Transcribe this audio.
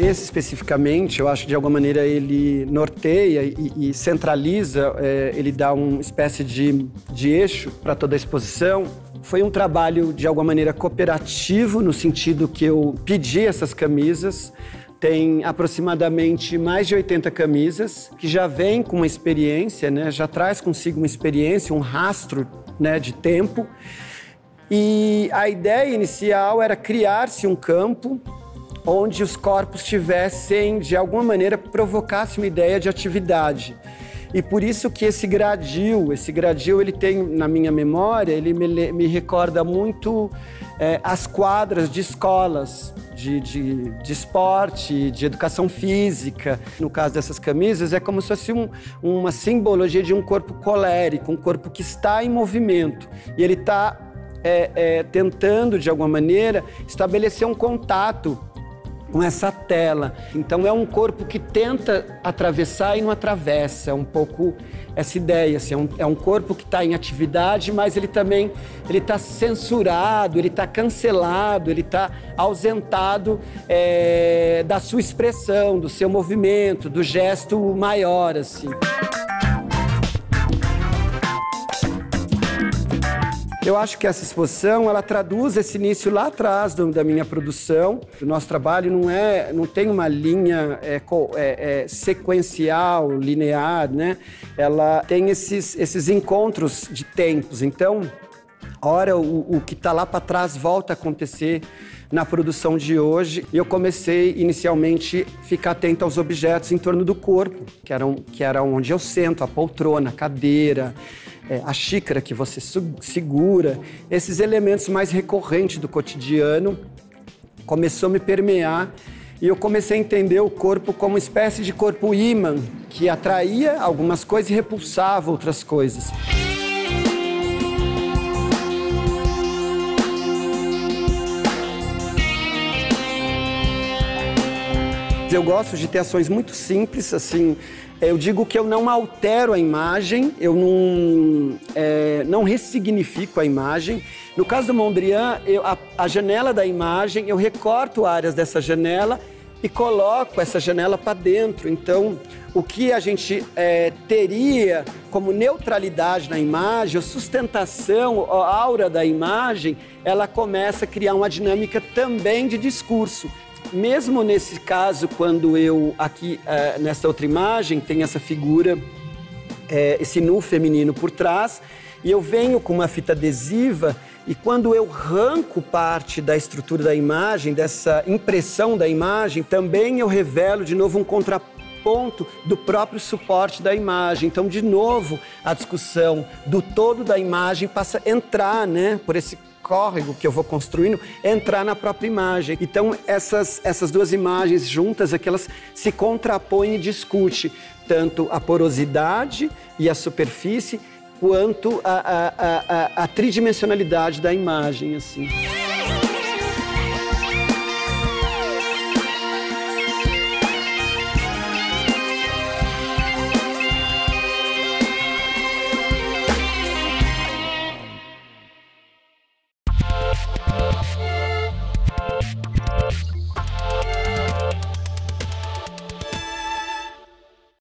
Esse especificamente, eu acho que de alguma maneira ele norteia e, e centraliza, é, ele dá uma espécie de, de eixo para toda a exposição. Foi um trabalho de alguma maneira cooperativo, no sentido que eu pedi essas camisas. Tem aproximadamente mais de 80 camisas que já vem com uma experiência, né? já traz consigo uma experiência, um rastro né, de tempo. E a ideia inicial era criar-se um campo onde os corpos tivessem, de alguma maneira, provocasse uma ideia de atividade. E por isso que esse gradil, esse gradil, ele tem, na minha memória, ele me, me recorda muito é, as quadras de escolas, de, de, de, esporte, de educação física. No caso dessas camisas, é como se fosse um, uma simbologia de um corpo colérico, um corpo que está em movimento. E ele está é, é, tentando, de alguma maneira, estabelecer um contato com essa tela. Então é um corpo que tenta atravessar e não atravessa, é um pouco essa ideia. Assim, é, um, é um corpo que está em atividade, mas ele também ele está censurado, ele está cancelado, ele está ausentado é, da sua expressão, do seu movimento, do gesto maior, assim. Eu acho que essa exposição ela traduz esse início lá atrás do, da minha produção. O nosso trabalho não é, não tem uma linha é, é, é, sequencial, linear, né? Ela tem esses, esses encontros de tempos. Então, ora o, o que está lá para trás volta a acontecer na produção de hoje. E eu comecei inicialmente a ficar atento aos objetos em torno do corpo, que eram que era onde eu sento, a poltrona, a cadeira é, a xícara que você segura, esses elementos mais recorrentes do cotidiano, começou a me permear e eu comecei a entender o corpo como uma espécie de corpo ímã que atraía algumas coisas e repulsava outras coisas. Eu gosto de ter ações muito simples, assim, eu digo que eu não altero a imagem, eu não, é, não ressignifico a imagem. No caso do Mondrian, eu, a, a janela da imagem, eu recorto áreas dessa janela e coloco essa janela para dentro. Então, o que a gente é, teria como neutralidade na imagem, a sustentação, a aura da imagem, ela começa a criar uma dinâmica também de discurso mesmo nesse caso, quando eu aqui uh, nessa outra imagem tem essa figura, uh, esse nu feminino por trás, e eu venho com uma fita adesiva e quando eu arranco parte da estrutura da imagem, dessa impressão da imagem, também eu revelo de novo um contraponto do próprio suporte da imagem. Então, de novo, a discussão do todo da imagem passa a entrar, né, por esse córrego que eu vou construindo entrar na própria imagem. Então, essas, essas duas imagens juntas, é elas se contrapõem e discutem tanto a porosidade e a superfície, quanto a, a, a, a tridimensionalidade da imagem, assim.